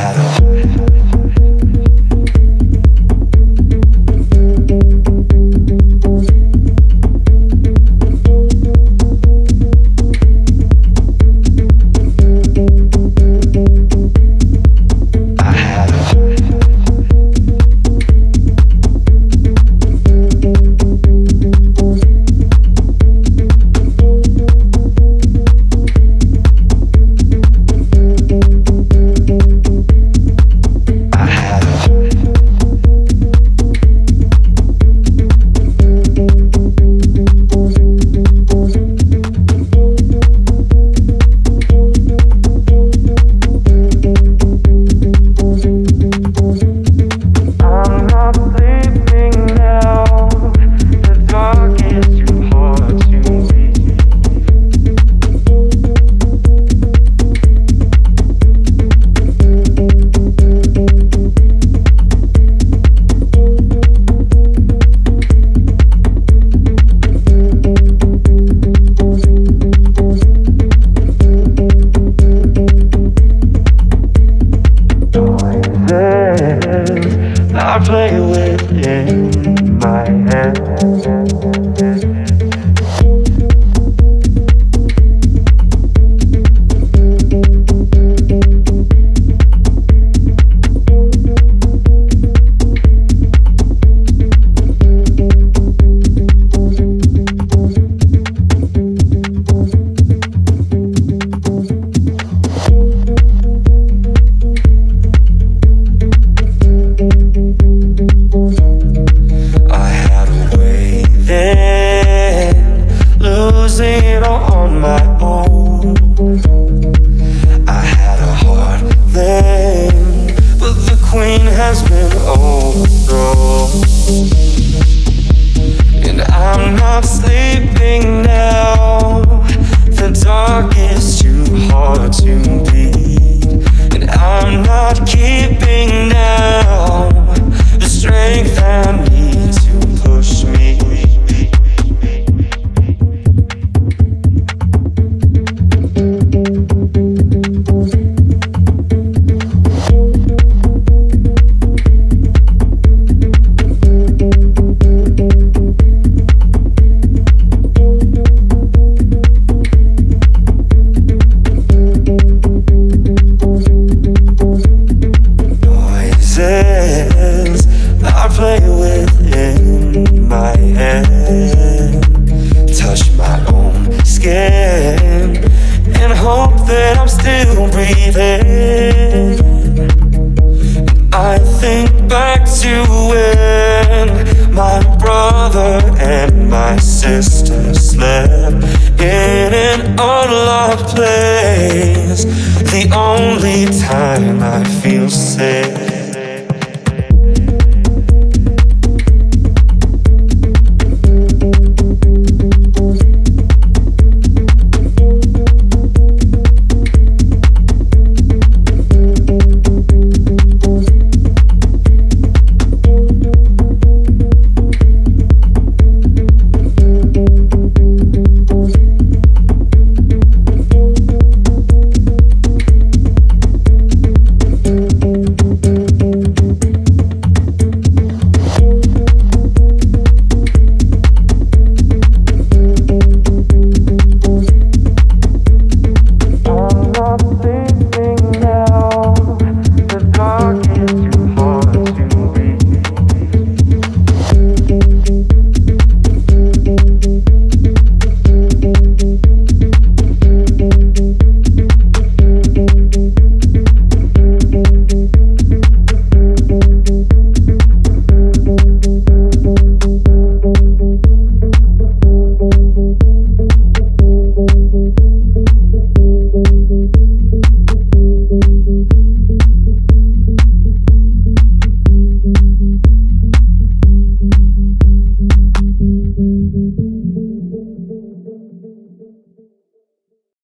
shadow. In my hands. place. The only time I feel safe.